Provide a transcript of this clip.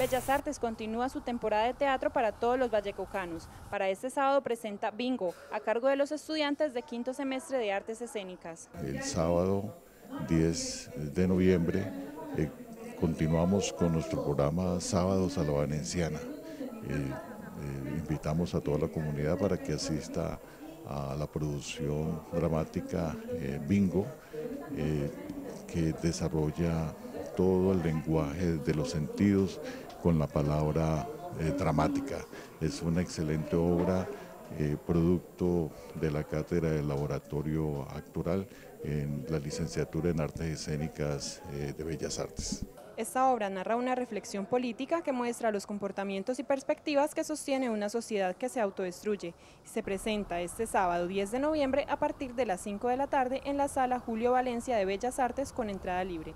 Bellas Artes continúa su temporada de teatro para todos los vallecaucanos. Para este sábado presenta Bingo, a cargo de los estudiantes de quinto semestre de Artes Escénicas. El sábado 10 de noviembre eh, continuamos con nuestro programa Sábados a la Valenciana. Eh, eh, invitamos a toda la comunidad para que asista a la producción dramática Bingo, que desarrolla todo el lenguaje de los sentidos con la palabra eh, dramática. Es una excelente obra, eh, producto de la cátedra del laboratorio actoral en la licenciatura en Artes Escénicas eh, de Bellas Artes. Esta obra narra una reflexión política que muestra los comportamientos y perspectivas que sostiene una sociedad que se autodestruye. Se presenta este sábado 10 de noviembre a partir de las 5 de la tarde en la sala Julio Valencia de Bellas Artes con entrada libre.